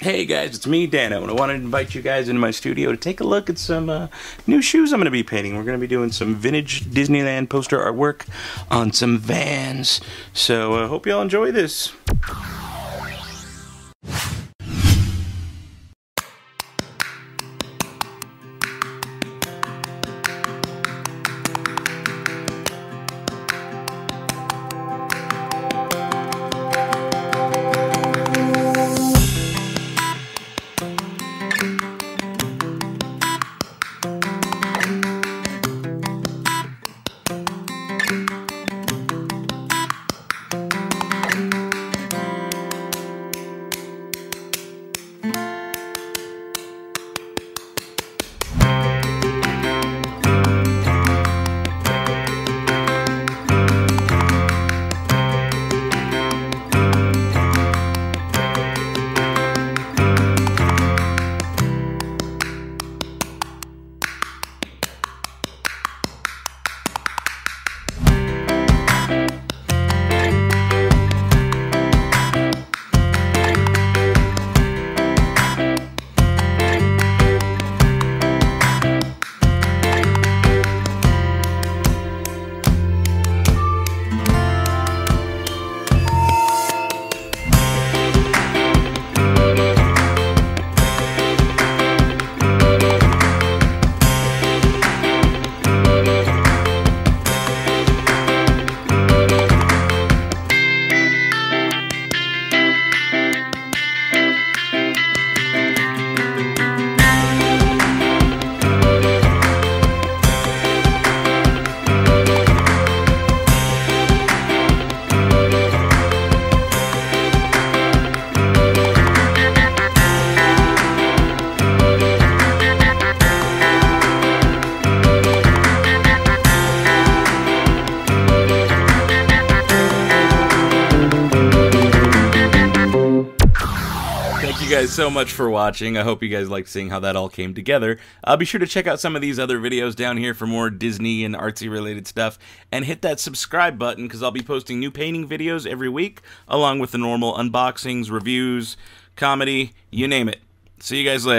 Hey guys, it's me, Dan-O, and I wanted to invite you guys into my studio to take a look at some uh, new shoes I'm going to be painting. We're going to be doing some vintage Disneyland poster artwork on some vans. So I uh, hope y'all enjoy this. Guys so much for watching. I hope you guys liked seeing how that all came together. Uh, be sure to check out some of these other videos down here for more Disney and artsy related stuff. And hit that subscribe button because I'll be posting new painting videos every week, along with the normal unboxings, reviews, comedy, you name it. See you guys later.